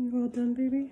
You all done, baby?